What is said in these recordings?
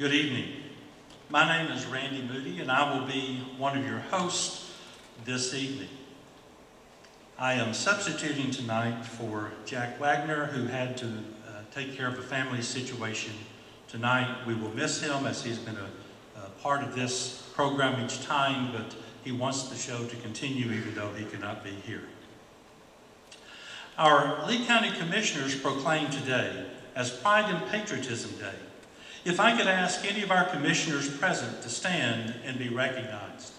Good evening. My name is Randy Moody, and I will be one of your hosts this evening. I am substituting tonight for Jack Wagner, who had to uh, take care of a family situation tonight. We will miss him as he's been a, a part of this program each time, but he wants the show to continue even though he cannot be here. Our Lee County Commissioners proclaim today as Pride and Patriotism Day. If I could ask any of our commissioners present to stand and be recognized.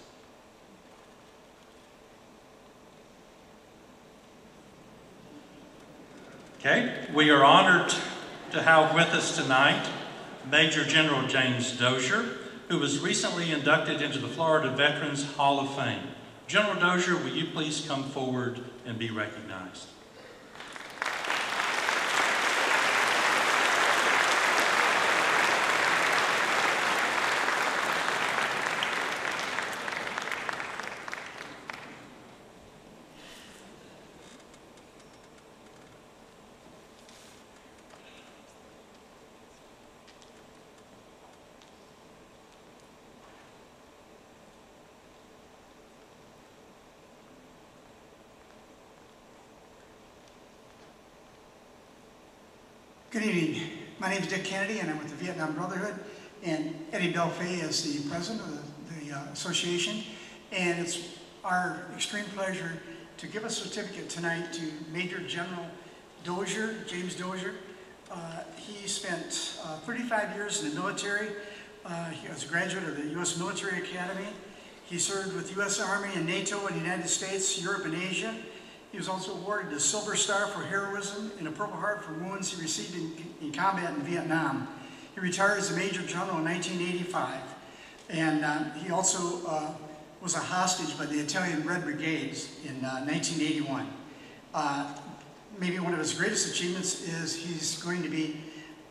Okay, we are honored to have with us tonight Major General James Dozier, who was recently inducted into the Florida Veterans Hall of Fame. General Dozier, will you please come forward and be recognized? Good evening. My name is Dick Kennedy, and I'm with the Vietnam Brotherhood. And Eddie Belfay is the president of the, the uh, association. And it's our extreme pleasure to give a certificate tonight to Major General Dozier, James Dozier. Uh, he spent uh, 35 years in the military. Uh, he was a graduate of the U.S. Military Academy. He served with U.S. Army and NATO in the United States, Europe, and Asia. He was also awarded the Silver Star for heroism and a Purple Heart for wounds he received in, in combat in Vietnam. He retired as a Major General in 1985. And uh, he also uh, was a hostage by the Italian Red Brigades in uh, 1981. Uh, maybe one of his greatest achievements is he's going to be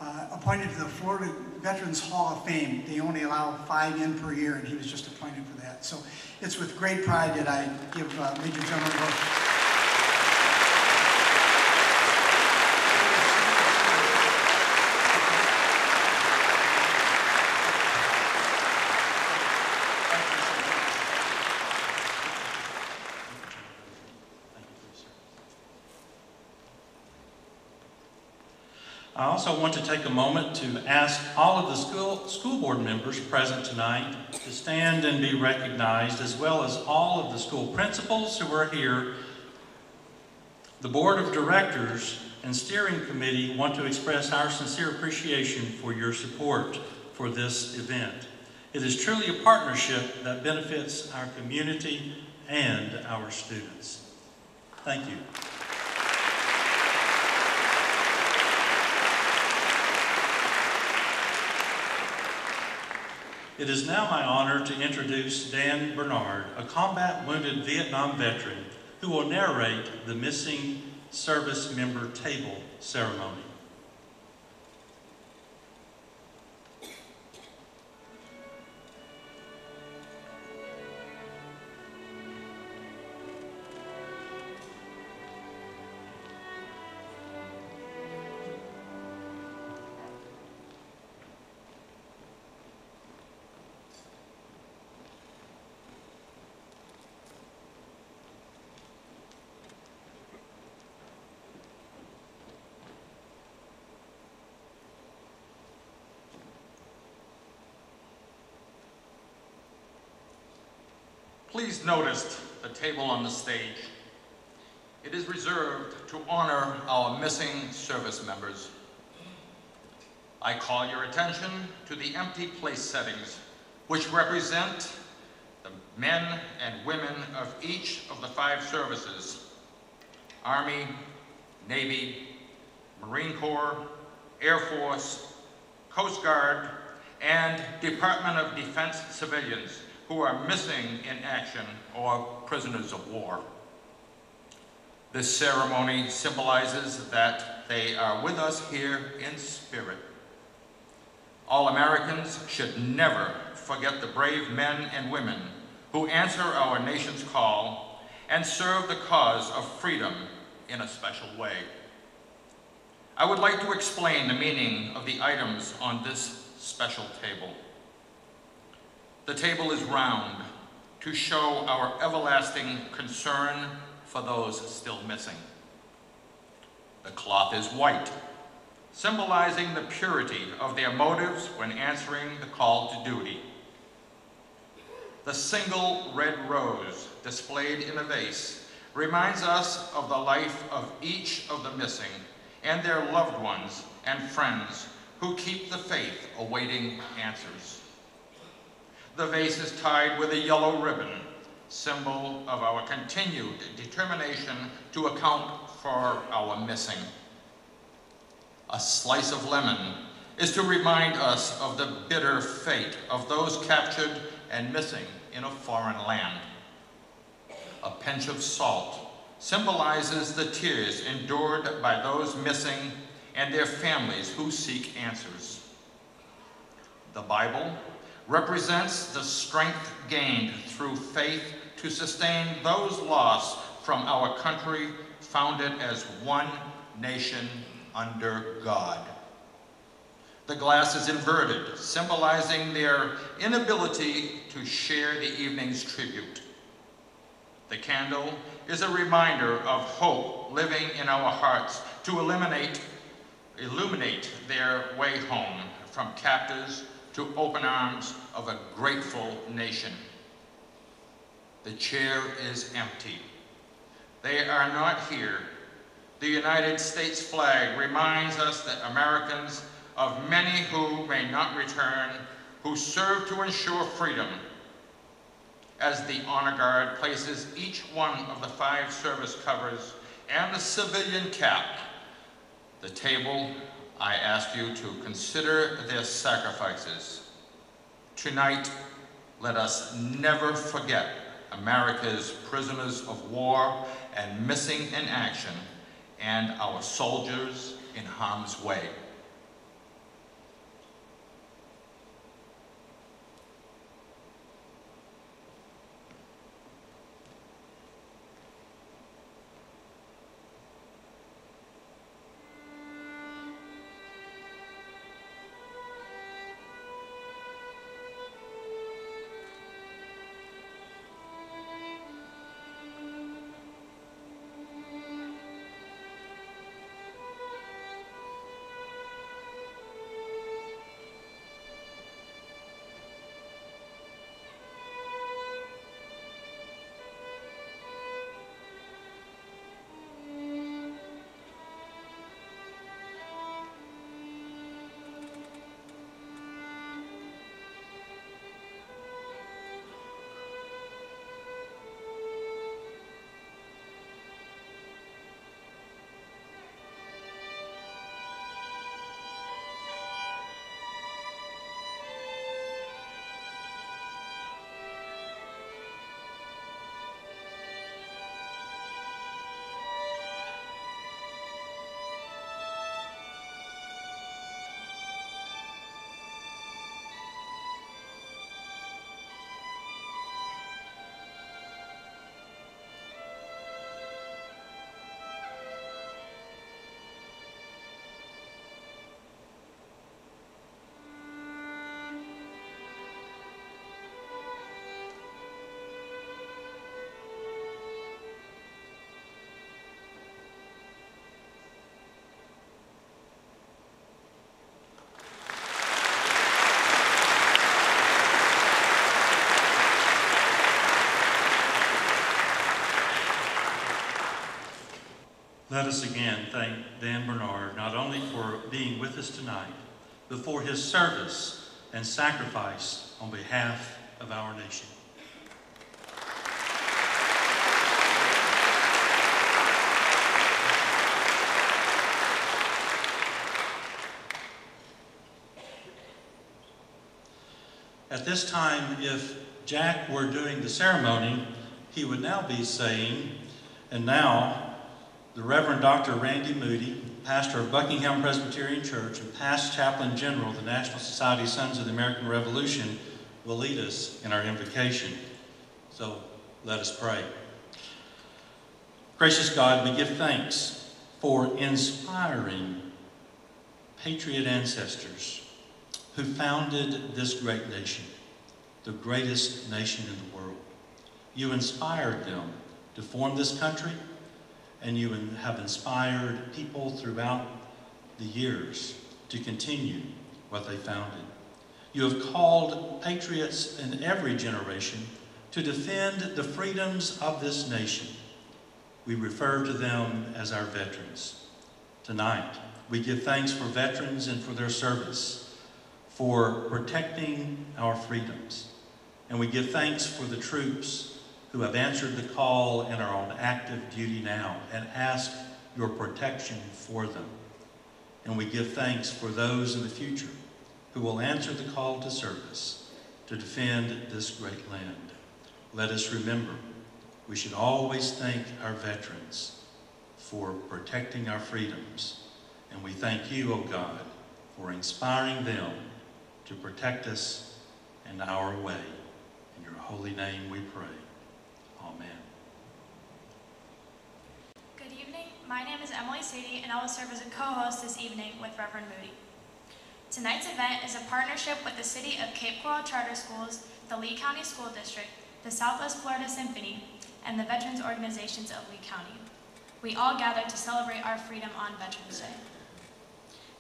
uh, appointed to the Florida Veterans Hall of Fame. They only allow five in per year, and he was just appointed for that. So it's with great pride that I give uh, Major General I also want to take a moment to ask all of the school, school board members present tonight to stand and be recognized, as well as all of the school principals who are here. The board of directors and steering committee want to express our sincere appreciation for your support for this event. It is truly a partnership that benefits our community and our students. Thank you. It is now my honor to introduce Dan Bernard, a combat wounded Vietnam veteran who will narrate the missing service member table ceremony. Please notice the table on the stage. It is reserved to honor our missing service members. I call your attention to the empty place settings, which represent the men and women of each of the five services, Army, Navy, Marine Corps, Air Force, Coast Guard, and Department of Defense civilians who are missing in action or prisoners of war. This ceremony symbolizes that they are with us here in spirit. All Americans should never forget the brave men and women who answer our nation's call and serve the cause of freedom in a special way. I would like to explain the meaning of the items on this special table. The table is round to show our everlasting concern for those still missing. The cloth is white, symbolizing the purity of their motives when answering the call to duty. The single red rose displayed in a vase reminds us of the life of each of the missing and their loved ones and friends who keep the faith awaiting answers. The vase is tied with a yellow ribbon, symbol of our continued determination to account for our missing. A slice of lemon is to remind us of the bitter fate of those captured and missing in a foreign land. A pinch of salt symbolizes the tears endured by those missing and their families who seek answers. The Bible represents the strength gained through faith to sustain those lost from our country founded as one nation under God. The glass is inverted, symbolizing their inability to share the evening's tribute. The candle is a reminder of hope living in our hearts to eliminate, illuminate their way home from captors to open arms of a grateful nation. The chair is empty. They are not here. The United States flag reminds us that Americans, of many who may not return, who serve to ensure freedom, as the honor guard places each one of the five service covers and the civilian cap, the table, I ask you to consider their sacrifices. Tonight, let us never forget America's prisoners of war and missing in action and our soldiers in harm's way. Let us again thank Dan Bernard not only for being with us tonight, but for his service and sacrifice on behalf of our nation. At this time, if Jack were doing the ceremony, he would now be saying, and now the Reverend Dr. Randy Moody, pastor of Buckingham Presbyterian Church and past chaplain general of the National Society Sons of the American Revolution, will lead us in our invocation. So let us pray. Gracious God, we give thanks for inspiring patriot ancestors who founded this great nation, the greatest nation in the world. You inspired them to form this country, and you have inspired people throughout the years to continue what they founded. You have called patriots in every generation to defend the freedoms of this nation. We refer to them as our veterans. Tonight, we give thanks for veterans and for their service, for protecting our freedoms. And we give thanks for the troops who have answered the call and are on active duty now and ask your protection for them. And we give thanks for those in the future who will answer the call to service to defend this great land. Let us remember, we should always thank our veterans for protecting our freedoms. And we thank you, O oh God, for inspiring them to protect us and our way. In your holy name we pray. Amen. Good evening. My name is Emily Sadie, and I will serve as a co-host this evening with Reverend Moody. Tonight's event is a partnership with the City of Cape Coral Charter Schools, the Lee County School District, the Southwest Florida Symphony, and the Veterans Organizations of Lee County. We all gather to celebrate our freedom on Veterans Day.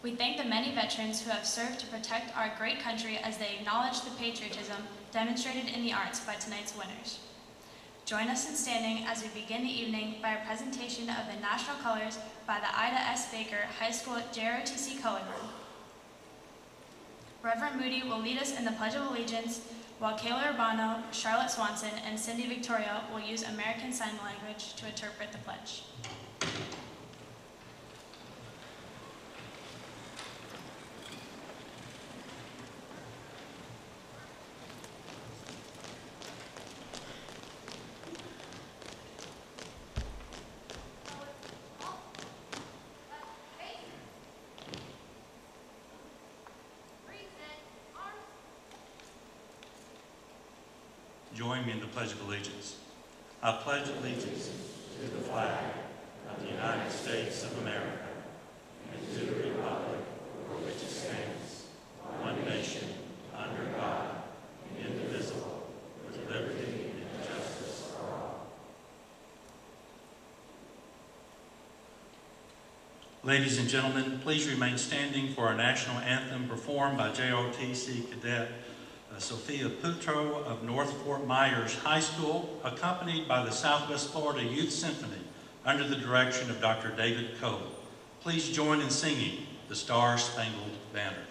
We thank the many veterans who have served to protect our great country as they acknowledge the patriotism demonstrated in the arts by tonight's winners. Join us in standing as we begin the evening by a presentation of the national colors by the Ida S. Baker High School JROTC Color Room. Reverend Moody will lead us in the Pledge of Allegiance, while Kayla Urbano, Charlotte Swanson, and Cindy Victoria will use American Sign Language to interpret the pledge. Join me in the Pledge Allegiance. I pledge allegiance to the flag of the United States of America and to the republic for which it stands, one nation, under God, indivisible, with liberty and justice for all. Ladies and gentlemen, please remain standing for our national anthem performed by JROTC Cadet Uh, Sophia Putro of North Fort Myers High School, accompanied by the Southwest Florida Youth Symphony under the direction of Dr. David Cole. Please join in singing the Star Spangled Banner.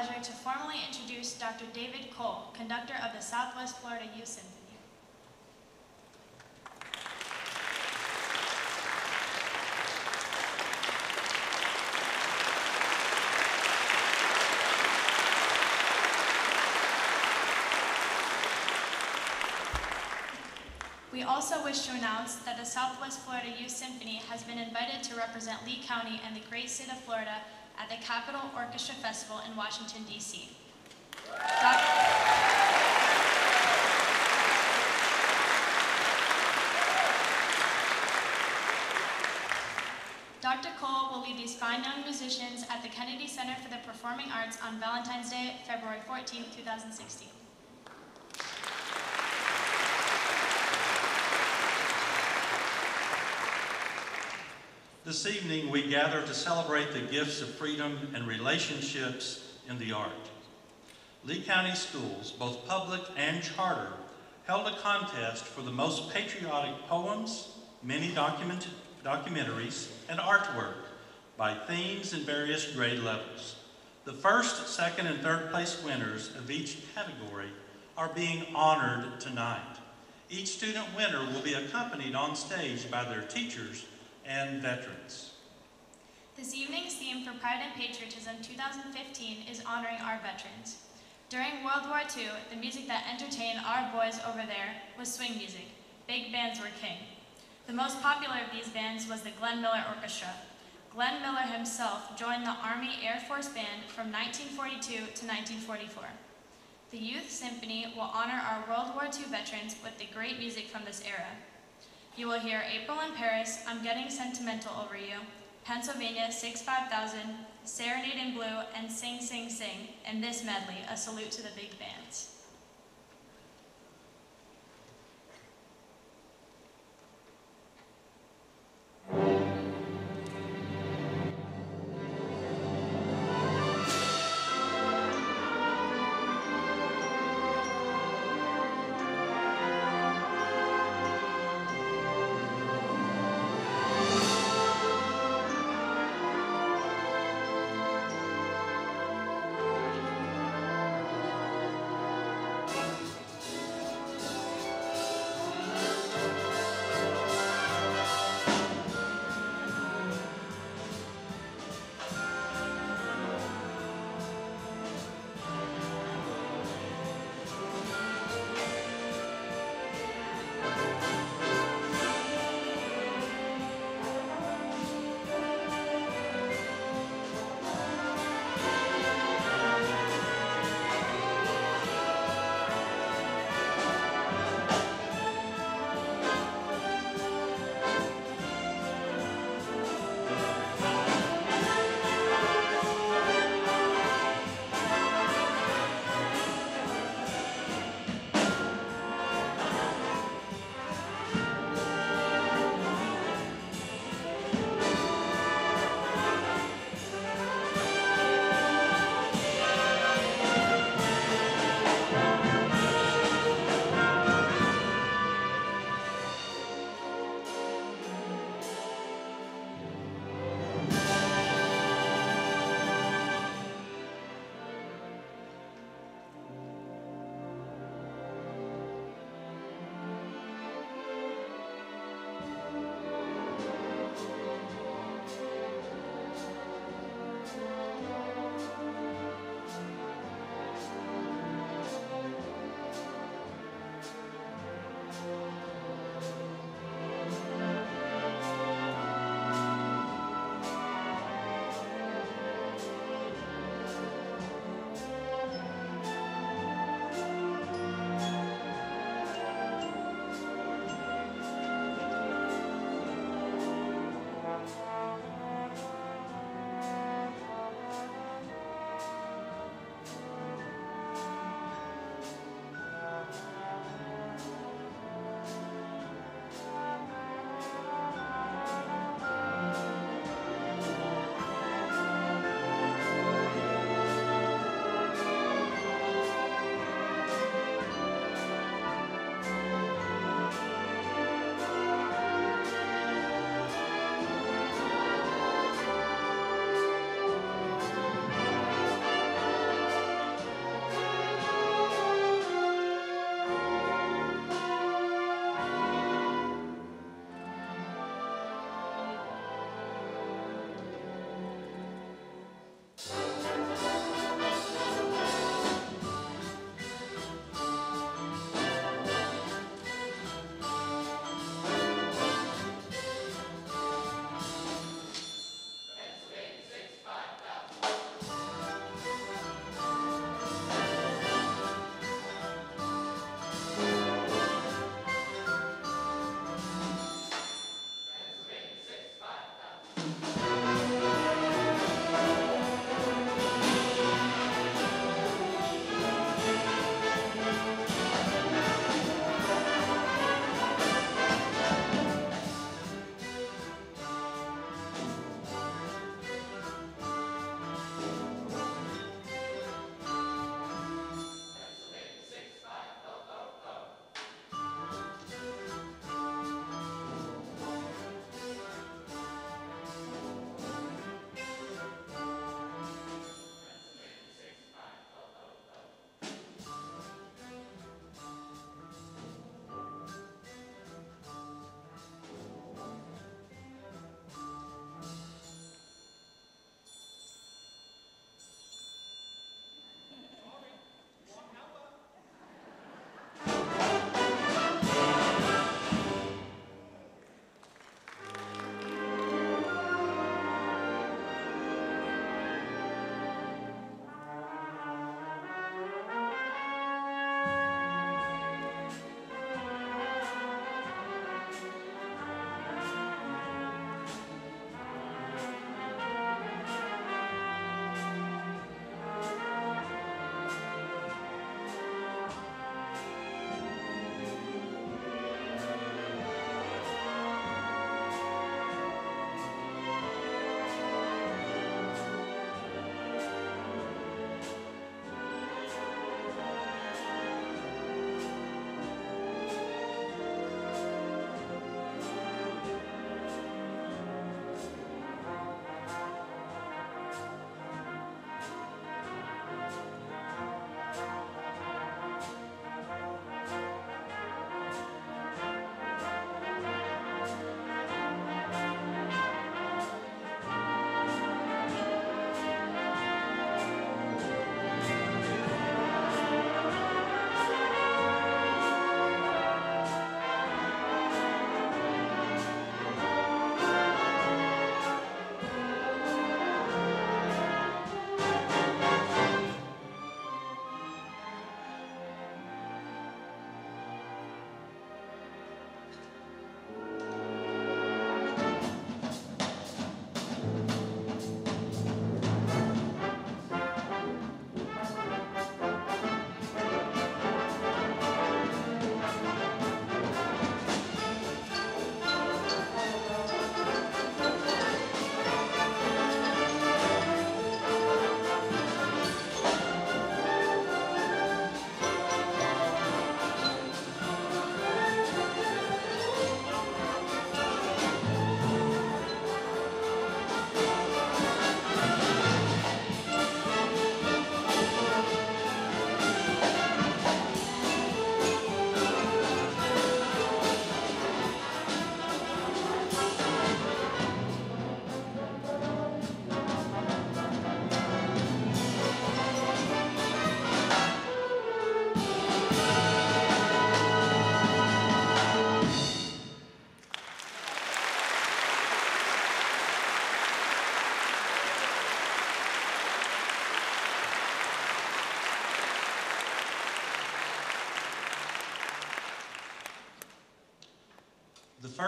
pleasure to formally introduce Dr. David Cole, conductor of the Southwest Florida Youth Symphony. We also wish to announce that the Southwest Florida Youth Symphony has been invited to represent Lee County and the great state of Florida the Capitol Orchestra Festival in Washington, D.C. Dr. Cole will lead these fine young musicians at the Kennedy Center for the Performing Arts on Valentine's Day, February 14, 2016. This evening, we gather to celebrate the gifts of freedom and relationships in the art. Lee County Schools, both public and charter, held a contest for the most patriotic poems, many document documentaries, and artwork by themes in various grade levels. The first, second, and third place winners of each category are being honored tonight. Each student winner will be accompanied on stage by their teachers and veterans. This evening's theme for Pride and Patriotism 2015 is honoring our veterans. During World War II, the music that entertained our boys over there was swing music. Big bands were king. The most popular of these bands was the Glenn Miller Orchestra. Glenn Miller himself joined the Army Air Force Band from 1942 to 1944. The Youth Symphony will honor our World War II veterans with the great music from this era. You will hear April in Paris, I'm Getting Sentimental Over You, Pennsylvania 65000, Serenade in Blue, and Sing Sing Sing, and this medley, a salute to the big bands.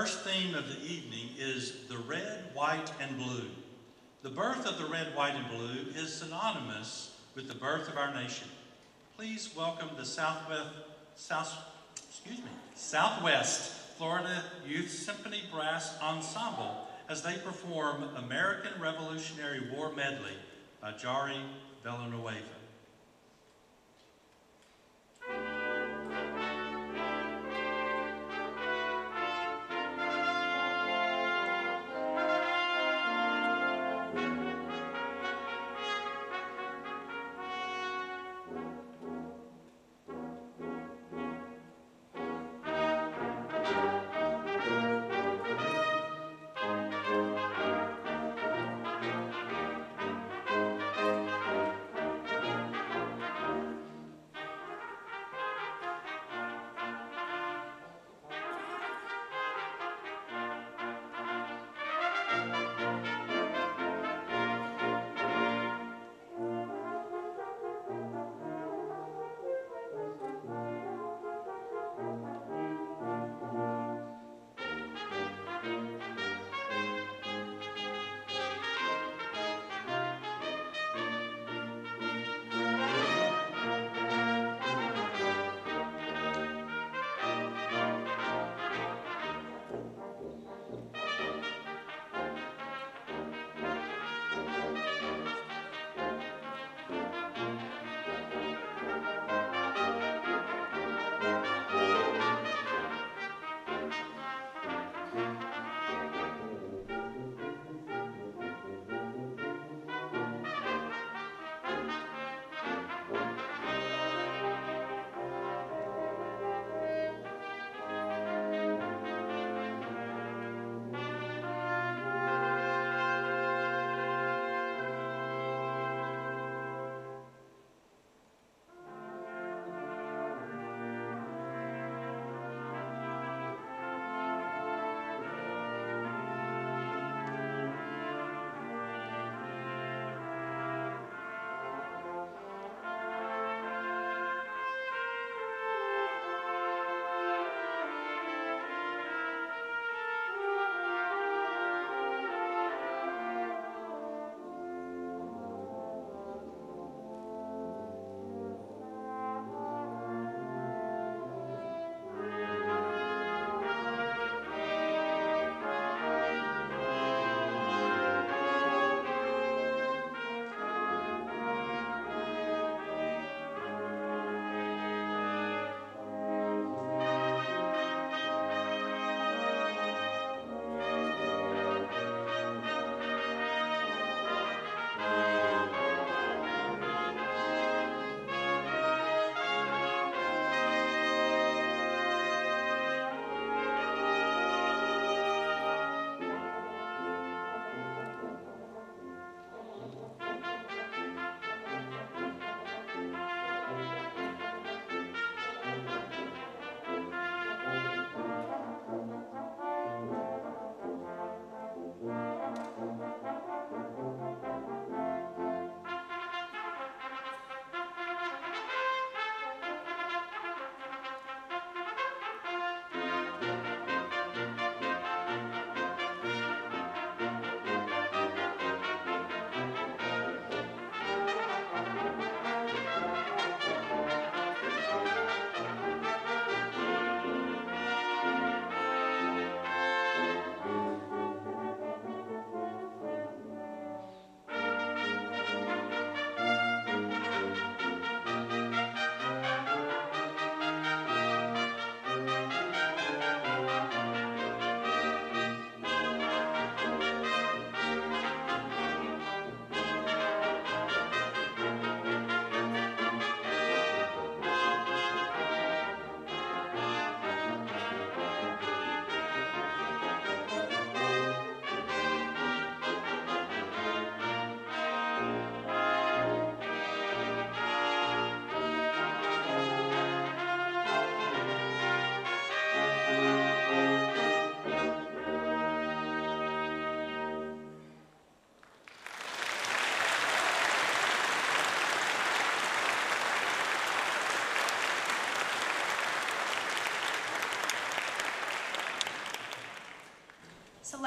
First theme of the evening is the red, white, and blue. The birth of the red, white, and blue is synonymous with the birth of our nation. Please welcome the Southwest, South, excuse me, Southwest Florida Youth Symphony Brass Ensemble as they perform American Revolutionary War Medley by Jari Villanueva.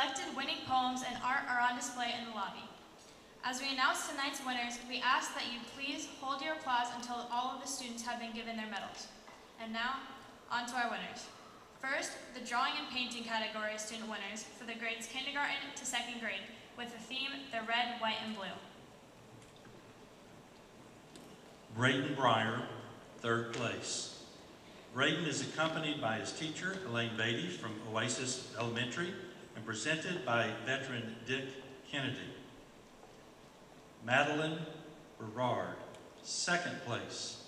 Selected winning poems and art are on display in the lobby. As we announce tonight's winners, we ask that you please hold your applause until all of the students have been given their medals. And now, on to our winners. First, the drawing and painting category student winners for the grades kindergarten to second grade with the theme The Red, White, and Blue. Braden Breyer, third place. Braden is accompanied by his teacher, Elaine Beatty from Oasis Elementary, and presented by veteran Dick Kennedy. Madeline Berard, second place.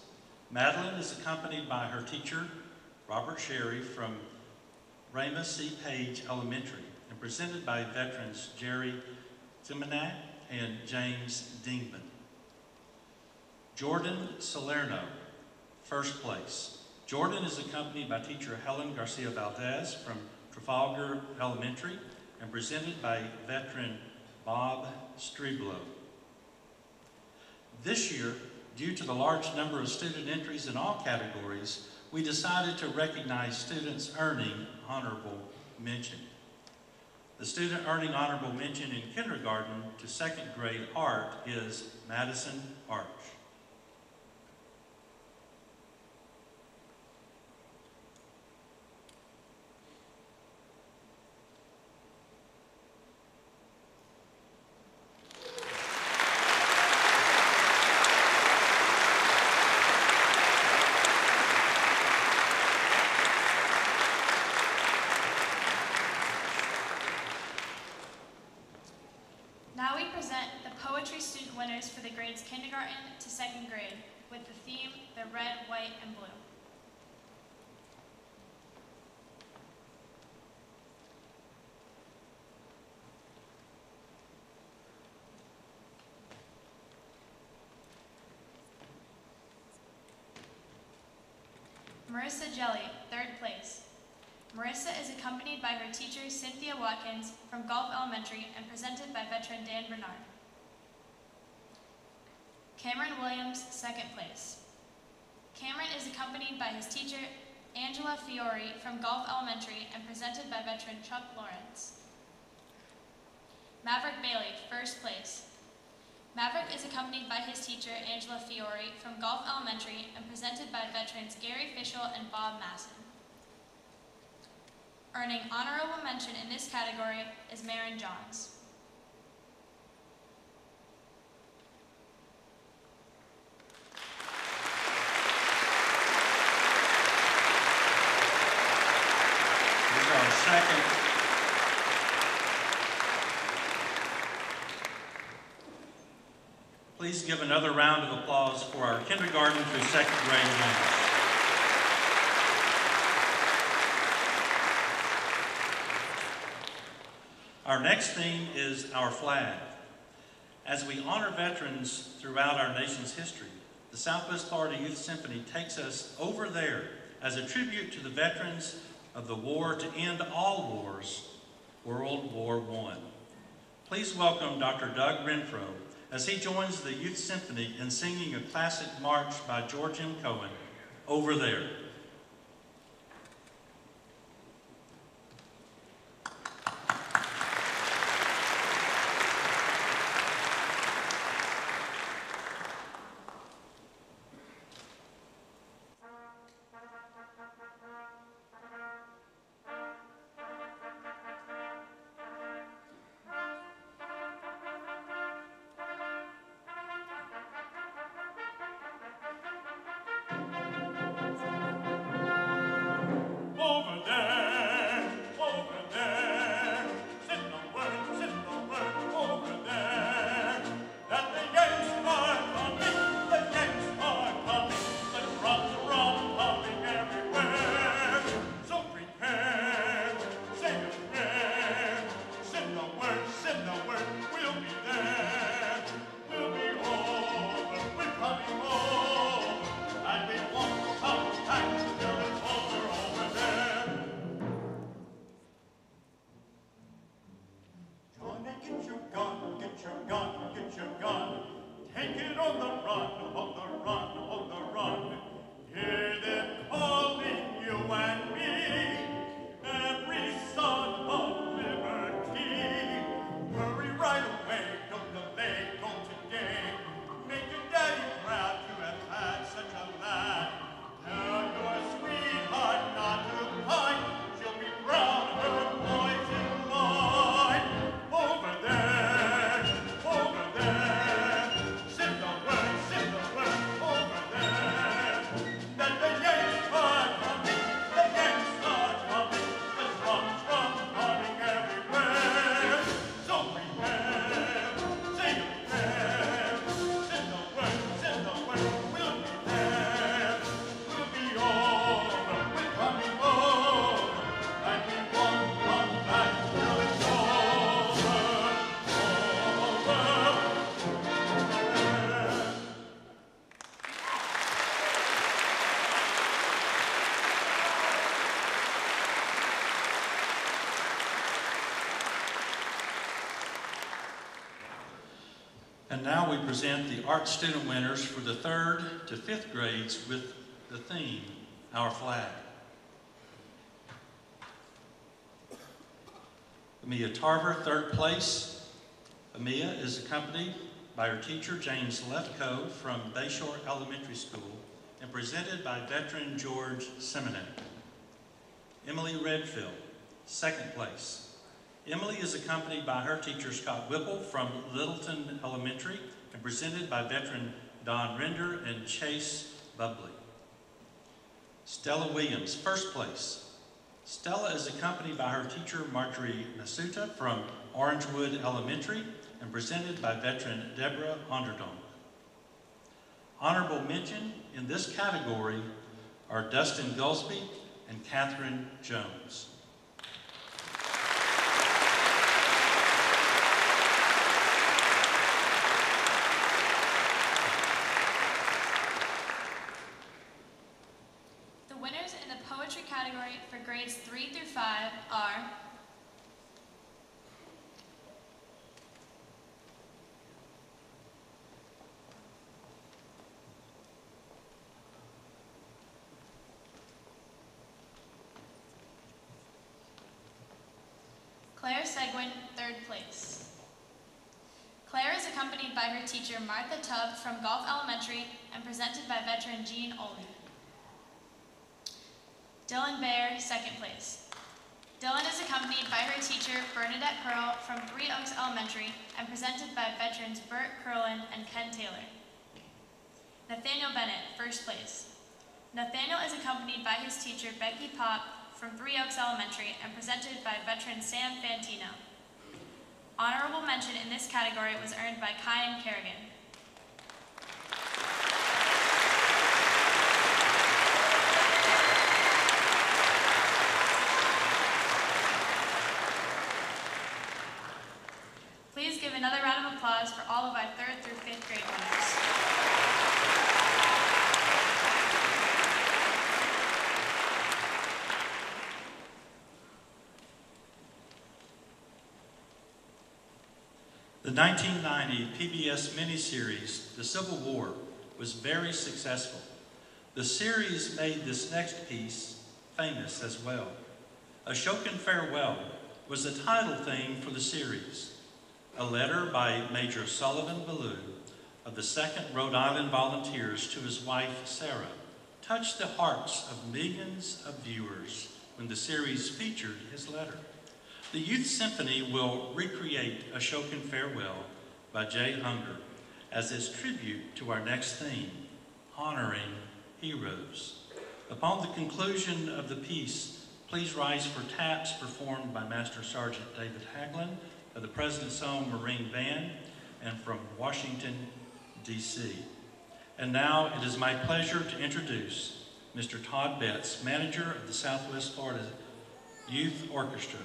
Madeline is accompanied by her teacher, Robert Sherry from Rayma C. Page Elementary, and presented by veterans Jerry Timanak and James Dingman. Jordan Salerno, first place. Jordan is accompanied by teacher Helen Garcia Valdez from Trafalgar Elementary and presented by veteran Bob Streblow. This year, due to the large number of student entries in all categories, we decided to recognize students earning honorable mention. The student earning honorable mention in kindergarten to second grade art is Madison Arch. Now we present the poetry student winners for the grades kindergarten to second grade with the theme The Red, White, and Blue. Marissa Jelly, third place. Marissa is accompanied by her teacher Cynthia Watkins from Gulf Elementary and presented by veteran Dan Bernard. Cameron Williams, second place. Cameron is accompanied by his teacher Angela Fiore from Gulf Elementary and presented by veteran Chuck Lawrence. Maverick Bailey, first place. Maverick is accompanied by his teacher Angela Fiore from Gulf Elementary and presented by veterans Gary Fischel and Bob Masson. Earning honorable mention in this category is Marin Johns. Here's our second. Please give another round of applause for our kindergarten through second grade winners. Our next theme is our flag. As we honor veterans throughout our nation's history, the Southwest Florida Youth Symphony takes us over there as a tribute to the veterans of the war to end all wars, World War I. Please welcome Dr. Doug Renfro as he joins the Youth Symphony in singing a classic march by George M. Cohan, Over There. And now we present the art student winners for the third to fifth grades with the theme, Our Flag. Amia Tarver, third place. Amia is accompanied by her teacher, James Lefkoe from Bayshore Elementary School, and presented by veteran George Simonet. Emily Redfield, second place. Emily is accompanied by her teacher, Scott Whipple from Littleton Elementary, and presented by veteran Don Render and Chase Bubley. Stella Williams, first place. Stella is accompanied by her teacher, Marjorie Nasuta from Orangewood Elementary, and presented by veteran Deborah Onderdonk. Honorable mention in this category are Dustin Gulsby and Catherine Jones. The winners in the poetry category for grades 3 through 5 are Claire Seguin, third place. Claire is accompanied by her teacher Martha Tubb from Gulf Elementary and presented by veteran Jean Oley. Dylan Baer, second place. Dylan is accompanied by her teacher Bernadette Pearl from Three Oaks Elementary and presented by veterans Bert Curlin and Ken Taylor. Nathaniel Bennett, first place. Nathaniel is accompanied by his teacher Becky Pop from Three Oaks Elementary and presented by veteran Sam Fantino. Honorable mention in this category was earned by Kyan Kerrigan. Please give another round of applause for all of our third through fifth grade winners. The 1990 PBS miniseries, The Civil War, was very successful. The series made this next piece famous as well. A Ashokan Farewell was the title theme for the series. A letter by Major Sullivan Ballou of the 2nd Rhode Island Volunteers to his wife, Sarah, touched the hearts of millions of viewers when the series featured his letter. The Youth Symphony will recreate Ashokan Farewell by Jay Ungar as its tribute to our next theme, honoring heroes. Upon the conclusion of the piece, please rise for taps performed by Master Sergeant David Hagland of the President's Own Marine Band and from Washington, D.C. And now it is my pleasure to introduce Mr. Todd Betts, manager of the Southwest Florida Youth Orchestra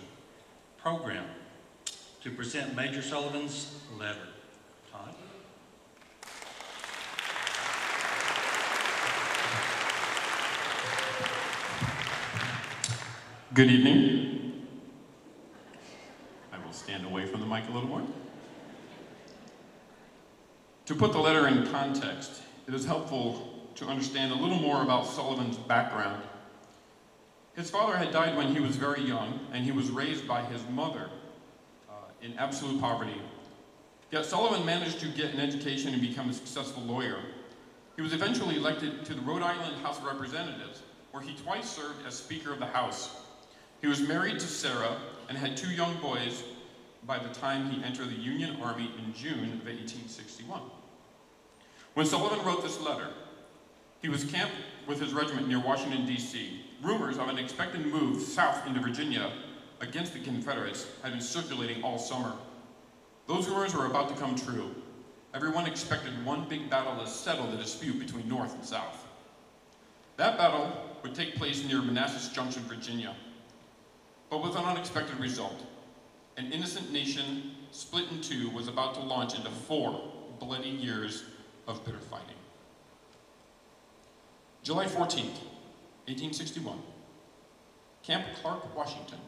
program, to present Major Sullivan's letter. Todd? Good evening. I will stand away from the mic a little more. To put the letter in context, it is helpful to understand a little more about Sullivan's background. His father had died when he was very young, and he was raised by his mother uh, in absolute poverty. Yet Sullivan managed to get an education and become a successful lawyer. He was eventually elected to the Rhode Island House of Representatives, where he twice served as Speaker of the House. He was married to Sarah and had two young boys by the time he entered the Union Army in June of 1861. When Sullivan wrote this letter, he was camped with his regiment near Washington, D.C. Rumors of an expected move south into Virginia against the Confederates had been circulating all summer. Those rumors were about to come true. Everyone expected one big battle to settle the dispute between North and South. That battle would take place near Manassas Junction, Virginia, but with an unexpected result. An innocent nation split in two was about to launch into four bloody years of bitter fighting. July 14th, 1861, Camp Clark, Washington.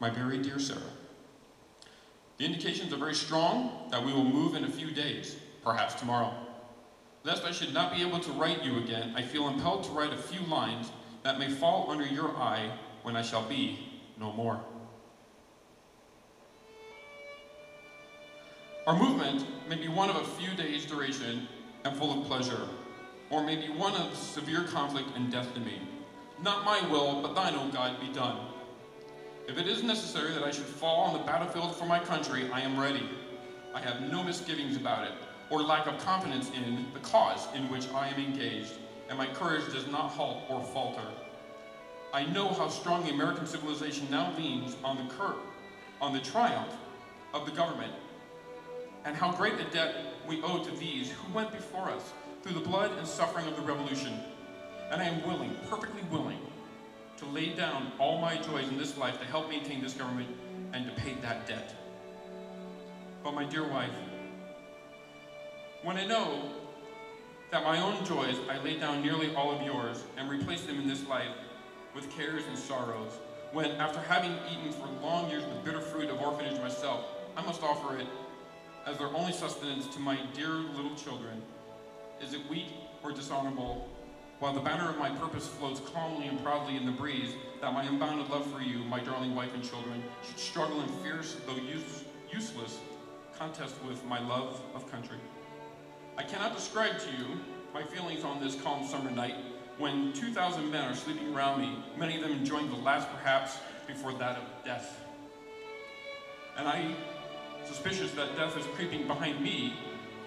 My very dear Sarah, The indications are very strong that we will move in a few days, perhaps tomorrow. Lest I should not be able to write you again, I feel impelled to write a few lines that may fall under your eye when I shall be no more. Our movement may be one of a few days' duration and full of pleasure, or maybe one of severe conflict and death to me. Not my will, but thine, O God, be done. If it is necessary that I should fall on the battlefield for my country, I am ready. I have no misgivings about it, or lack of confidence in the cause in which I am engaged, and my courage does not halt or falter. I know how strongly American civilization now leans on the on the triumph of the government, and how great a debt we owe to these who went before us through the blood and suffering of the revolution. And I am willing, perfectly willing, to lay down all my joys in this life to help maintain this government and to pay that debt. But my dear wife, when I know that my own joys I lay down nearly all of yours and replace them in this life with cares and sorrows, when after having eaten for long years the bitter fruit of orphanage myself, I must offer it as their only sustenance to my dear little children, is it weak or dishonorable while the banner of my purpose floats calmly and proudly in the breeze, that my unbounded love for you, my darling wife and children, should struggle in fierce, though use, useless, contest with my love of country. I cannot describe to you my feelings on this calm summer night when 2,000 men are sleeping around me, many of them enjoying the last perhaps before that of death. And I, suspicious that death is creeping behind me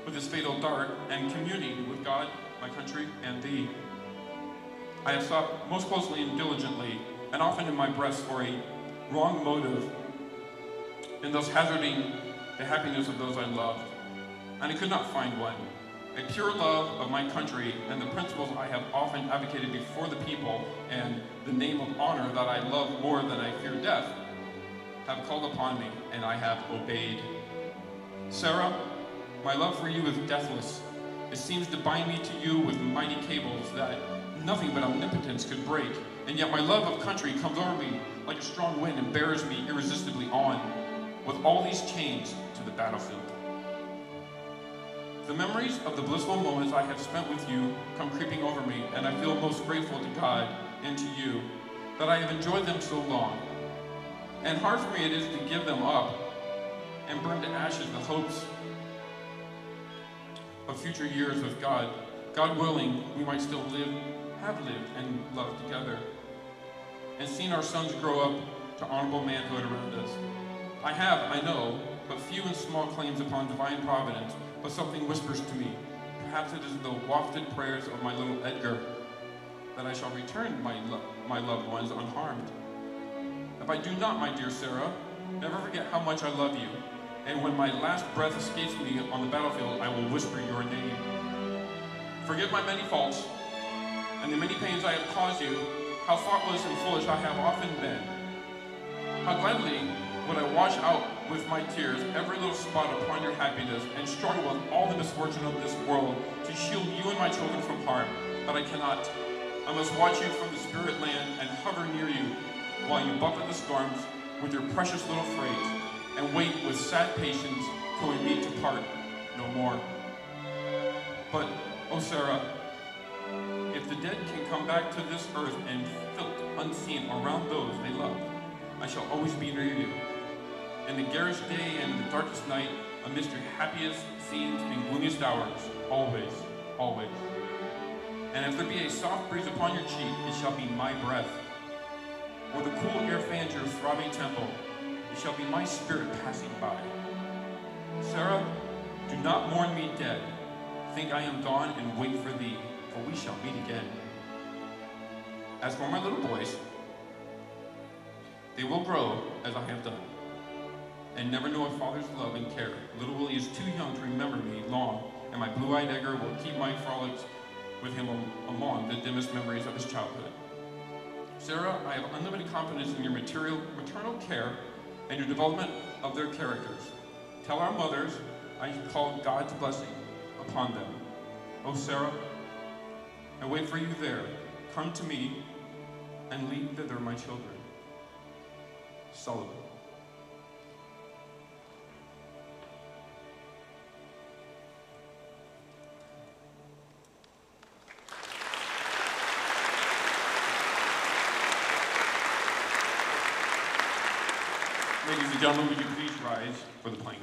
with his fatal dart and communing with God, my country, and thee. I have sought most closely and diligently, and often in my breast for a wrong motive, and thus hazarding the happiness of those I loved. And I could not find one. A pure love of my country and the principles I have often advocated before the people and the name of honor that I love more than I fear death have called upon me, and I have obeyed. Sarah, my love for you is deathless. It seems to bind me to you with mighty cables that nothing but omnipotence could break. And yet my love of country comes over me like a strong wind and bears me irresistibly on, with all these chains to the battlefield. The memories of the blissful moments I have spent with you come creeping over me, and I feel most grateful to God and to you that I have enjoyed them so long. And hard for me it is to give them up and burn to ashes the hopes of future years with God. God willing, we might still live have lived and loved together, and seen our sons grow up to honorable manhood around us. I have, I know, but few and small claims upon divine providence, but something whispers to me. Perhaps it is the wafted prayers of my little Edgar that I shall return my, lo my loved ones unharmed. If I do not, my dear Sarah, never forget how much I love you, and when my last breath escapes me on the battlefield, I will whisper your name. Forgive my many faults, and the many pains I have caused you, how thoughtless and foolish I have often been. How gladly would I wash out with my tears every little spot upon your happiness and struggle with all the misfortune of this world to shield you and my children from harm, but I cannot. I must watch you from the spirit land and hover near you while you buffet the storms with your precious little freight and wait with sad patience till we meet to part no more. But, oh Sarah, if the dead can come back to this earth and filth unseen around those they love, I shall always be near you. In the garish day and the darkest night, amidst your happiest scenes and gloomiest hours, always, always. And if there be a soft breeze upon your cheek, it shall be my breath. Or the cool air fans your throbbing temple, it shall be my spirit passing by. Sarah, do not mourn me dead. Think I am gone and wait for thee for we shall meet again. As for my little boys, they will grow as I have done, and never know a father's love and care. Little Willie is too young to remember me long, and my blue-eyed Edgar will keep my frolics with him among the dimmest memories of his childhood. Sarah, I have unlimited confidence in your material, maternal care and your development of their characters. Tell our mothers I call God's blessing upon them. Oh, Sarah, I wait for you there. Come to me and lead thither my children. Sullivan. Ladies gentlemen, would you please rise for the playing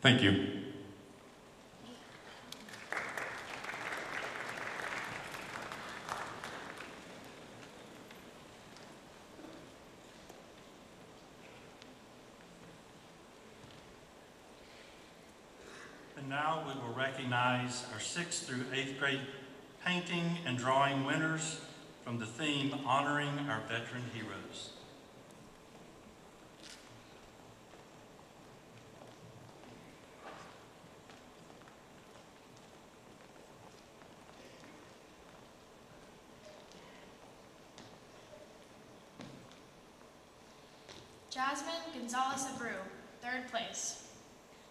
Thank you. And now we will recognize our sixth through eighth grade painting and drawing winners from the theme Honoring Our Veteran Heroes. Jasmine Gonzalez Abreu, third place.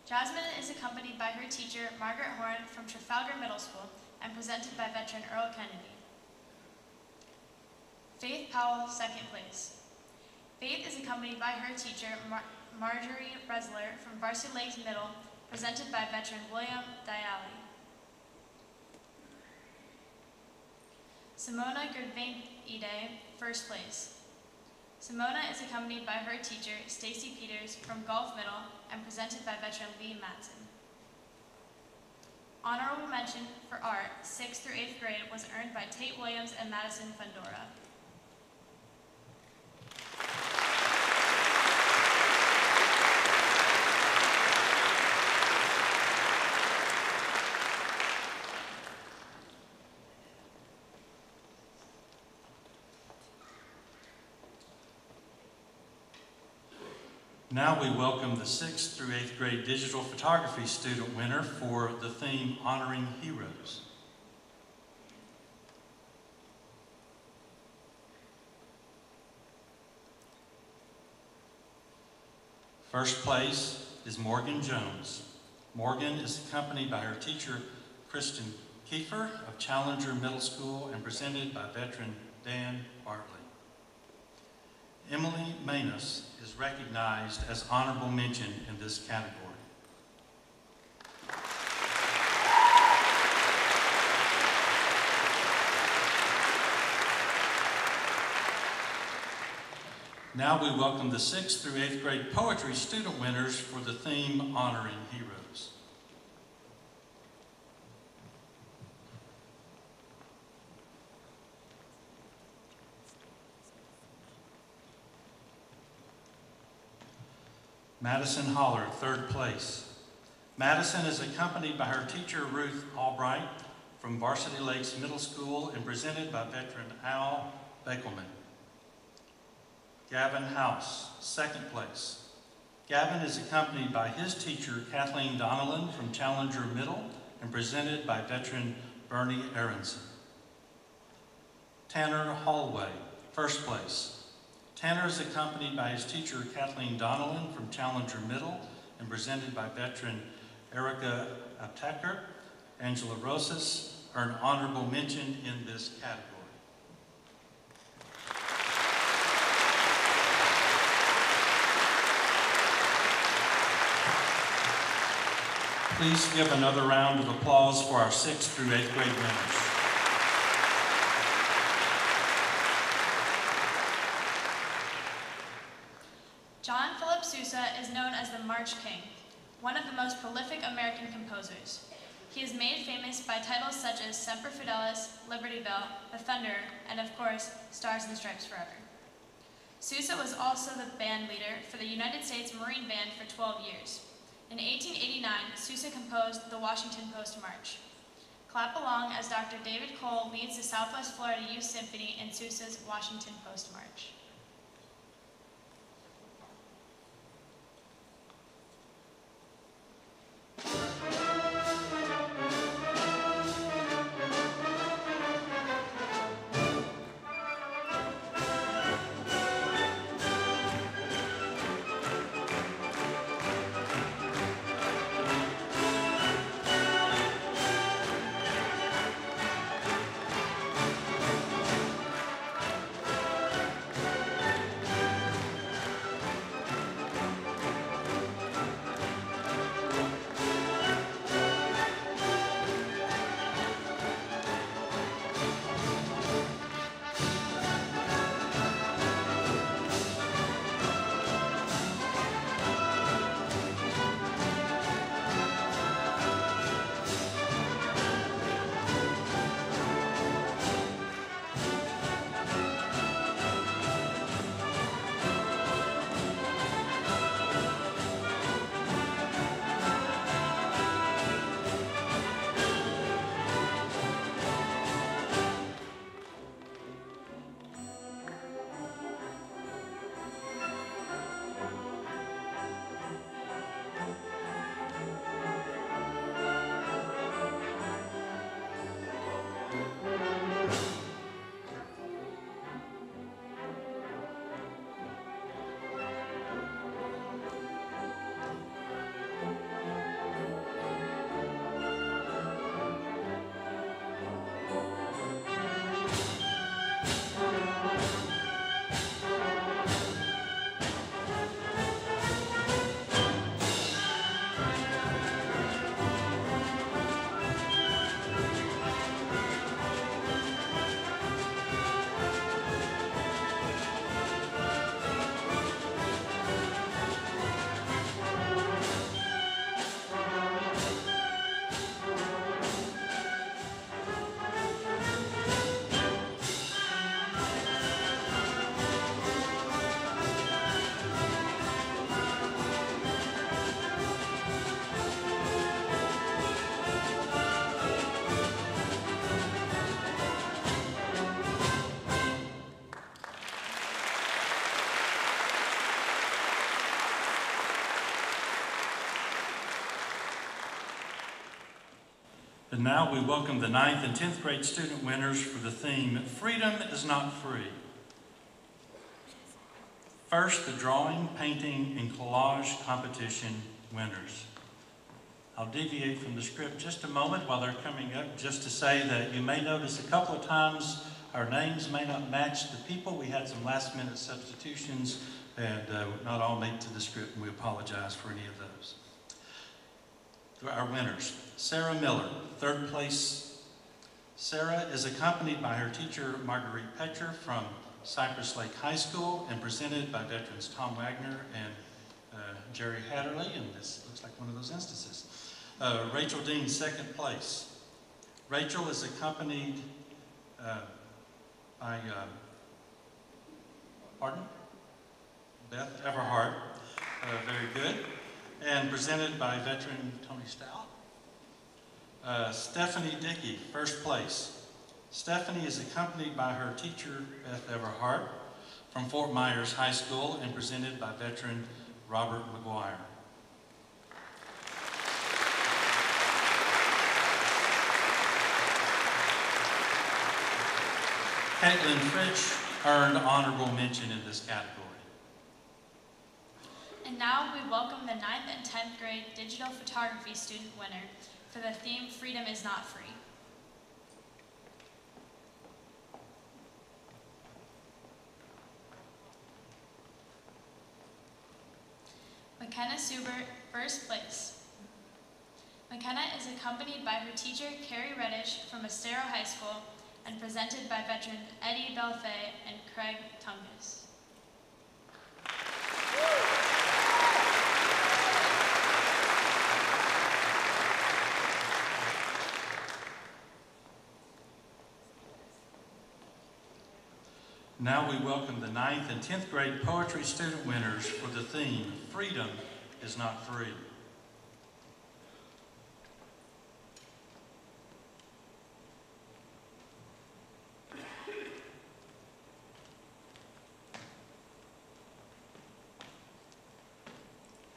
Jasmine is accompanied by her teacher, Margaret Horn, from Trafalgar Middle School, and presented by veteran Earl Kennedy. Faith Powell, second place. Faith is accompanied by her teacher, Mar- Marjorie Bresler, from Varsity Lakes Middle, presented by veteran William Diali. Simona Gerdvink-Ide, first place. Simona is accompanied by her teacher, Stacy Peters, from Gulf Middle, and presented by veteran Lee Matson. Honorable mention for art, 6th through 8th grade, was earned by Tate Williams and Madison Fundora. Now we welcome the sixth through eighth grade digital photography student winner for the theme Honoring Heroes. First place is Morgan Jones. Morgan is accompanied by her teacher, Kristen Kiefer of Challenger Middle School and presented by veteran Dan Bartley. Emily Manus is recognized as honorable mention in this category. Now we welcome the sixth through eighth grade poetry student winners for the theme Honoring Heroes. Madison Holler, third place. Madison is accompanied by her teacher Ruth Albright from Varsity Lakes Middle School and presented by veteran Al Beckelman. Gavin House, second place. Gavin is accompanied by his teacher Kathleen Donnellan from Challenger Middle and presented by veteran Bernie Aronson. Tanner Holloway, first place. Tanner is accompanied by his teacher Kathleen Donnellan from Challenger Middle and presented by veteran Erica Apteker. Angela Rosas earned honorable mention in this category. Please give another round of applause for our sixth through eighth grade winners. John Sousa is known as the March King, one of the most prolific American composers. He is made famous by titles such as Semper Fidelis, Liberty Bell, The Thunder, and of course, Stars and Stripes Forever. Sousa was also the band leader for the United States Marine Band for 12 years. In 1889, Sousa composed the Washington Post March. Clap along as Dr. David Cole leads the Southwest Florida Youth Symphony in Sousa's Washington Post March. Now we welcome the ninth and 10th grade student winners for the theme, Freedom is Not Free. First, the drawing, painting, and collage competition winners. I'll deviate from the script just a moment while they're coming up, just to say that you may notice a couple of times our names may not match the people. We had some last minute substitutions and uh, not all made to the script, and we apologize for any of those. Our winners, Sarah Miller, third place. Sarah is accompanied by her teacher, Marguerite Petcher, from Cypress Lake High School, and presented by veterans Tom Wagner and uh, Jerry Hatterley, and this looks like one of those instances. Uh, Rachel Dean, second place. Rachel is accompanied uh, by, uh, pardon? Beth Everhart, uh, very good, and presented by veteran Tony Stout. Uh, Stephanie Dickey, first place. Stephanie is accompanied by her teacher, Beth Everhart, from Fort Myers High School, and presented by veteran Robert McGuire. Caitlin Fritsch earned honorable mention in this category. And now we welcome the 9th and 10th grade digital photography student winner for the theme Freedom is Not Free. McKenna Subert, first place. McKenna is accompanied by her teacher, Carrie Reddish, from Estero High School, and presented by veterans Eddie Belfay and Craig Tungus. Now we welcome the ninth and 10th grade poetry student winners for the theme, Freedom is Not Free.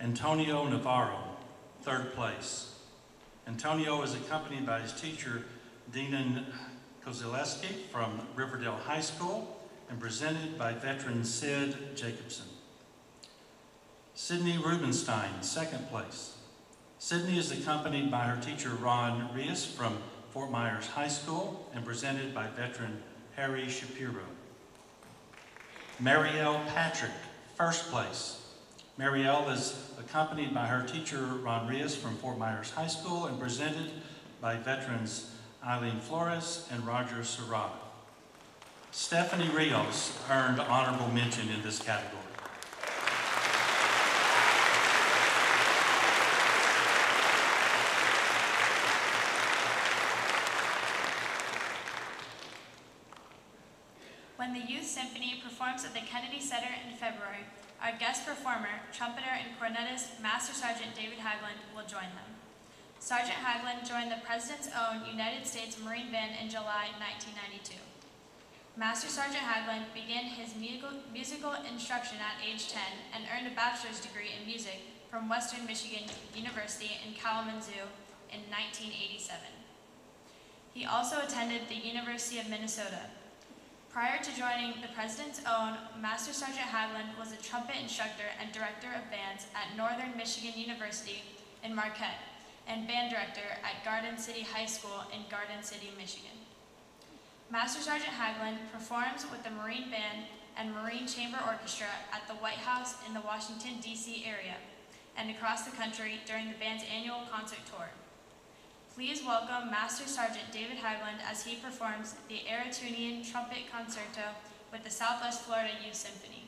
Antonio Navarro, third place. Antonio is accompanied by his teacher, Dina Kozileski from Riverdale High School, and presented by veteran Sid Jacobson. Sydney Rubenstein, second place. Sydney is accompanied by her teacher, Ron Rios from Fort Myers High School, and presented by veteran Harry Shapiro. Marielle Patrick, first place. Marielle is accompanied by her teacher, Ron Rios from Fort Myers High School, and presented by veterans Eileen Flores and Roger Surratt. Stephanie Rios earned honorable mention in this category. When the Youth Symphony performs at the Kennedy Center in February, our guest performer, trumpeter and cornetist Master Sergeant David Hagland will join them. Sergeant Hagland joined the President's own United States Marine Band in July 1992. Master Sergeant Hagland began his musical, instruction at age 10 and earned a bachelor's degree in music from Western Michigan University in Kalamazoo in 1987. He also attended the University of Minnesota. Prior to joining the President's own, Master Sergeant Hagland was a trumpet instructor and director of bands at Northern Michigan University in Marquette and band director at Garden City High School in Garden City, Michigan. Master Sergeant Hagland performs with the Marine Band and Marine Chamber Orchestra at the White House in the Washington, D.C. area and across the country during the band's annual concert tour. Please welcome Master Sergeant David Hagland as he performs the Arutunian Trumpet Concerto with the Southwest Florida Youth Symphony.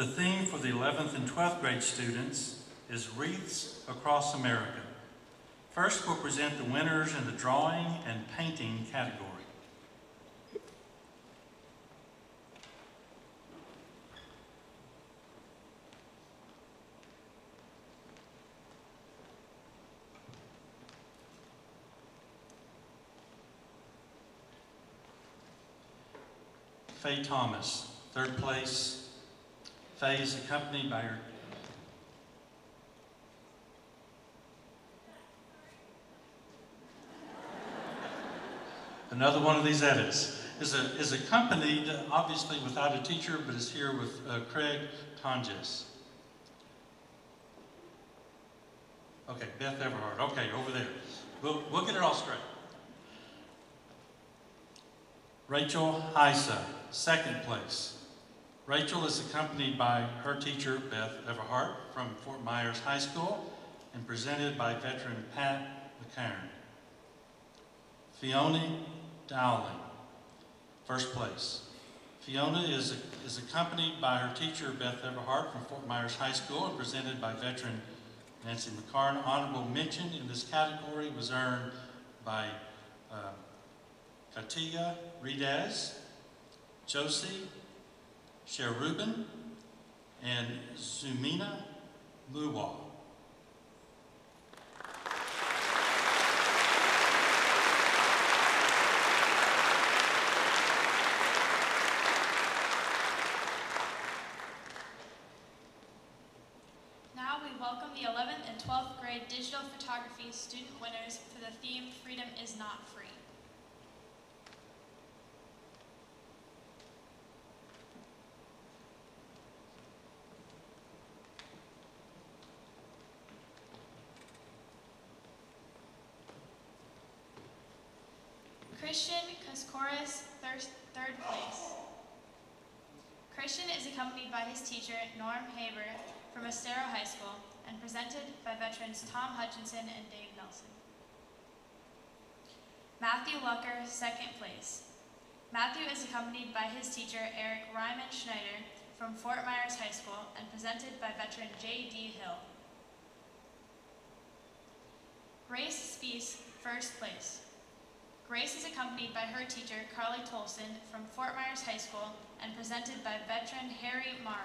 The theme for the 11th and 12th grade students is Wreaths Across America. First, we'll present the winners in the drawing and painting category. Faye Thomas, third place. Faye is accompanied by her Another one of these edits is, a, is accompanied, obviously without a teacher, but is here with uh, Craig Tonjes. Okay, Beth Everhart. Okay, over there. We'll, we'll get it all straight. Rachel Heisa, second place. Rachel is accompanied by her teacher, Beth Everhart, from Fort Myers High School, and presented by veteran Pat McCarron. Fiona Dowling, first place. Fiona is, is accompanied by her teacher, Beth Everhart, from Fort Myers High School, and presented by veteran Nancy McCarn. Honorable mention in this category was earned by uh, Katia Riedez, Josie Sherubin, and Zumina Luwa. Now we welcome the 11th and 12th grade digital photography student winners for the theme Freedom is Not Free. Christian Kaskouras, thir- third place. Christian is accompanied by his teacher, Norm Haber, from Estero High School, and presented by veterans Tom Hutchinson and Dave Nelson. Matthew Lucker, second place. Matthew is accompanied by his teacher, Eric Ryman Schneider, from Fort Myers High School, and presented by veteran J.D. Hill. Grace Spees, first place. Grace is accompanied by her teacher, Carly Tolson, from Fort Myers High School, and presented by veteran Harry Mara.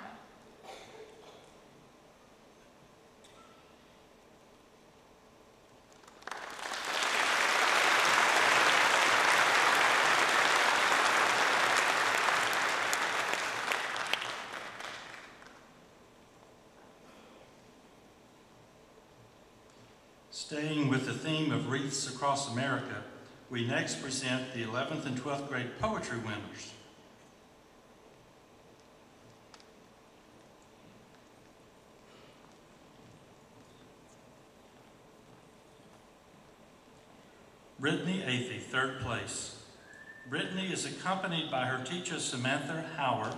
Staying with the theme of Wreaths Across America, we next present the 11th and 12th grade poetry winners. Brittany Athey, third place. Brittany is accompanied by her teacher Samantha Howard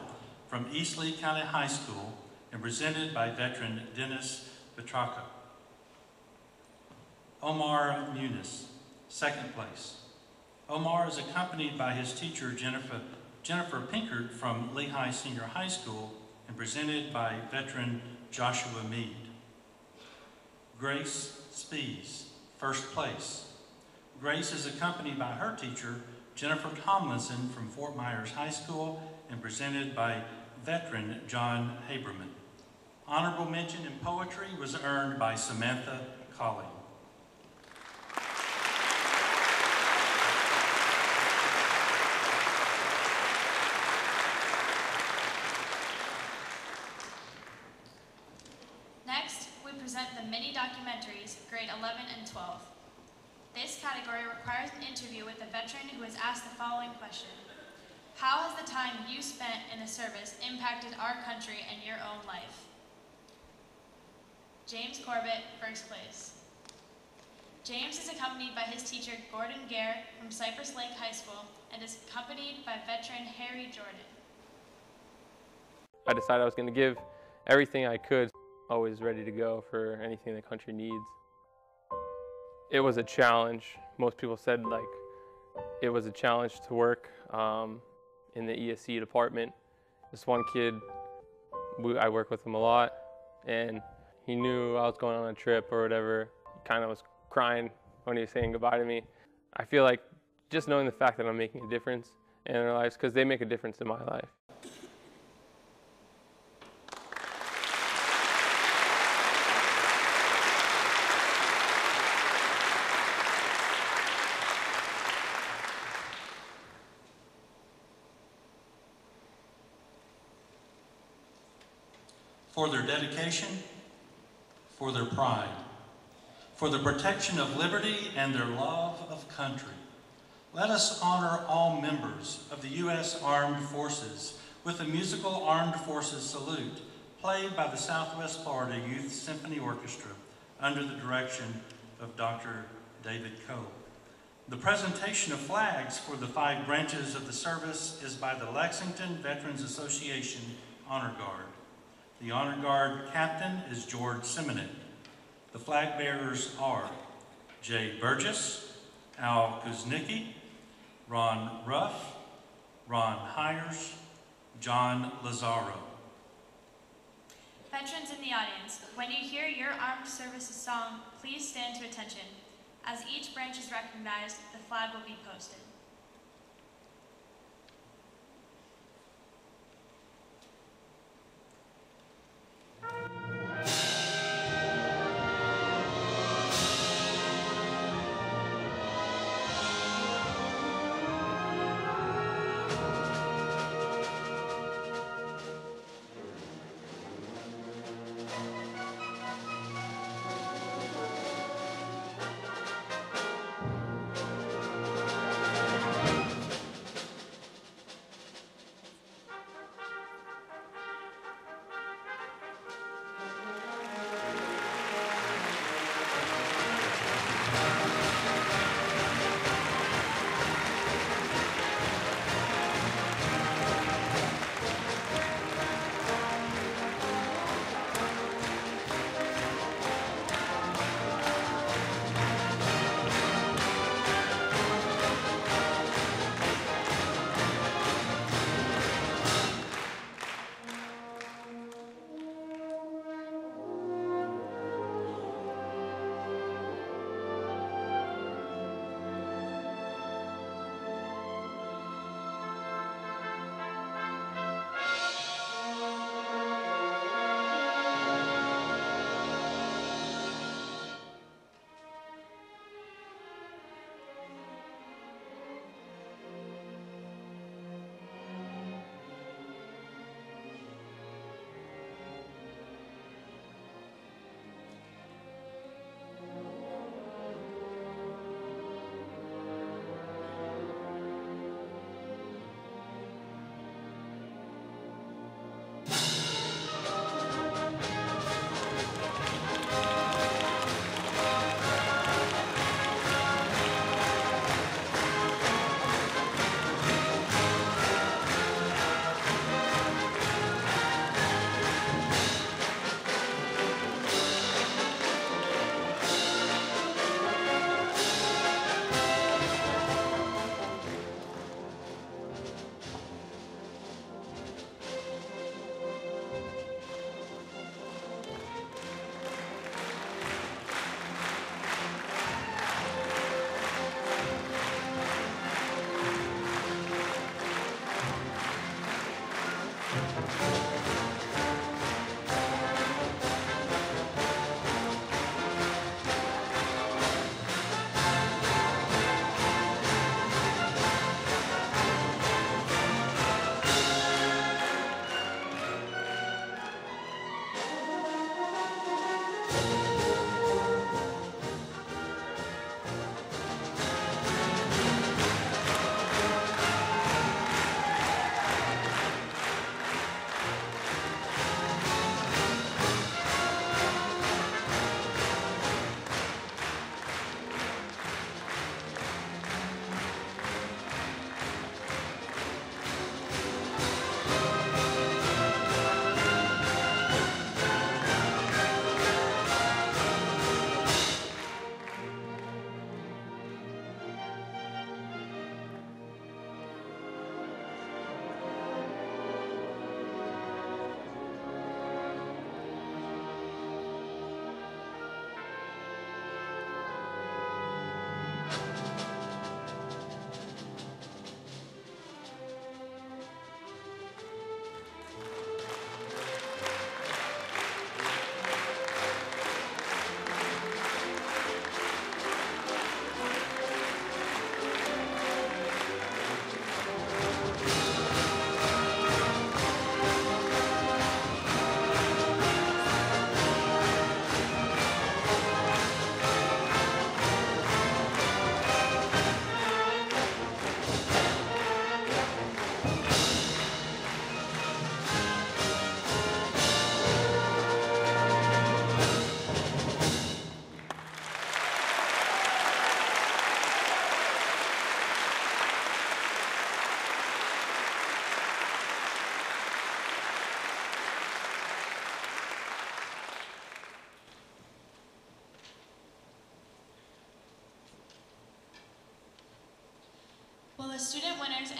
from East Lee County High School and presented by veteran Dennis Petracca. Omar Muniz, second place. Omar is accompanied by his teacher Jennifer, Jennifer Pinkert from Lehigh Senior High School and presented by veteran Joshua Mead. Grace Spees, first place. Grace is accompanied by her teacher Jennifer Tomlinson from Fort Myers High School and presented by veteran John Haberman. Honorable mention in poetry was earned by Samantha Colley. Next, we present the mini documentaries, grade 11 and 12. This category requires an interview with a veteran who has asked the following question. How has the time you spent in the service impacted our country and your own life? James Corbett, first place. James is accompanied by his teacher Gordon Gare from Cypress Lake High School and is accompanied by veteran Harry Jordan. I decided I was going to give everything I could, always ready to go for anything the country needs. It was a challenge. Most people said like it was a challenge to work um, in the ESC department. This one kid we, I work with him a lot, and he knew I was going on a trip or whatever. He kind of was crying when he was saying goodbye to me. I feel like just knowing the fact that I'm making a difference in their lives, because they make a difference in my life. For their dedication, for their pride, for the protection of liberty and their love of country. Let us honor all members of the U.S. Armed Forces with a musical Armed Forces salute played by the Southwest Florida Youth Symphony Orchestra under the direction of Dr. David Coe. The presentation of flags for the five branches of the service is by the Lexington Veterans Association Honor Guard. The Honor Guard captain is George Simonet. The flag bearers are Jay Burgess, Al Kuznicki, Ron Ruff, Ron Hires, John Lazaro. Veterans in the audience, when you hear your armed services song, please stand to attention. As each branch is recognized, the flag will be posted.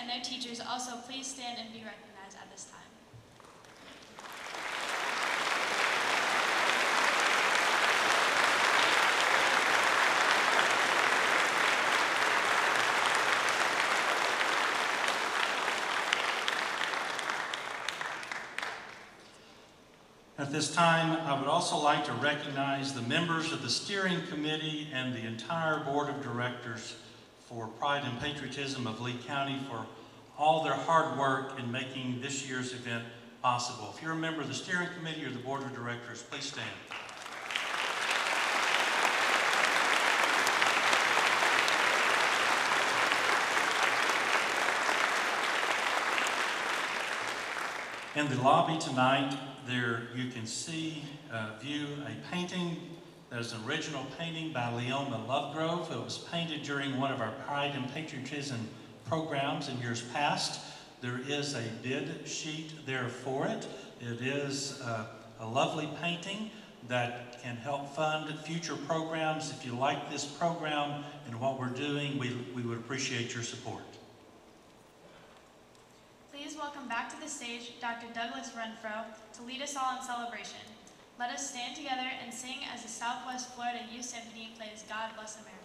And their teachers also please stand and be recognized at this time. At this time, I would also like to recognize the members of the steering committee and the entire board of directors for Pride and Patriotism of Lee County for all their hard work in making this year's event possible. If you're a member of the steering committee or the board of directors, please stand. In the lobby tonight, there you can see, uh, view a painting that is an original painting by Leoma Lovegrove. It was painted during one of our Pride and Patriotism programs in years past. There is a bid sheet there for it. It is uh, a lovely painting that can help fund future programs. If you like this program and what we're doing, we, we would appreciate your support. Please welcome back to the stage Dr. Douglas Renfro to lead us all in celebration. Let us stand together and sing as the Southwest Florida Youth Symphony plays God Bless America.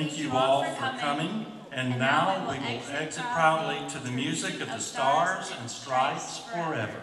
Thank you all for coming. And now we will exit proudly to the music of the stars and stripes forever.